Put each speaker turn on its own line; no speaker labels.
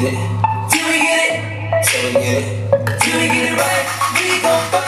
get it,
till we get it,
till we get it,
till we get it right, we gon' fight.